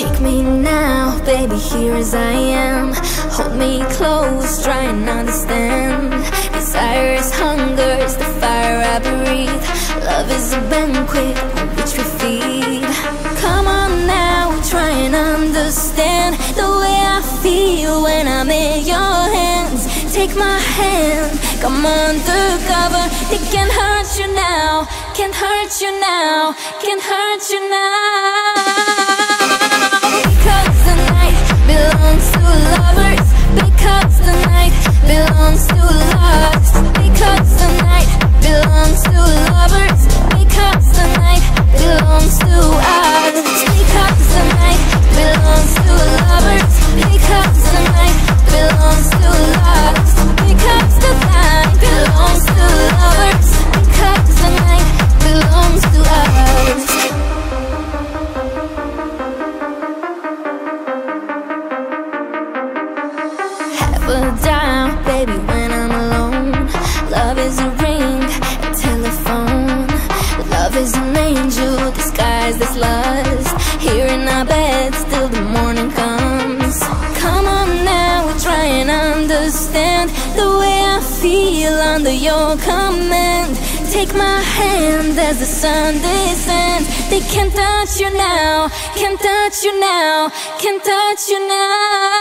Take me now, baby, here as I am. Hold me close, try and understand. Desire is hunger, is the fire I breathe. Love is a banquet on which we feed. Come on now, try and understand The way I feel when I'm in your hands. Take my hand, come undercover. It can hurt you now, can hurt you now Can hurt you now a dial, baby, when I'm alone. Love is a ring, a telephone. Love is an angel disguised as lust. Here in our bed, till the morning comes. Come on now, we try and understand The way I feel under your command. Take my hand as the sun descends. They can't touch you now, can't touch you now, can't touch you now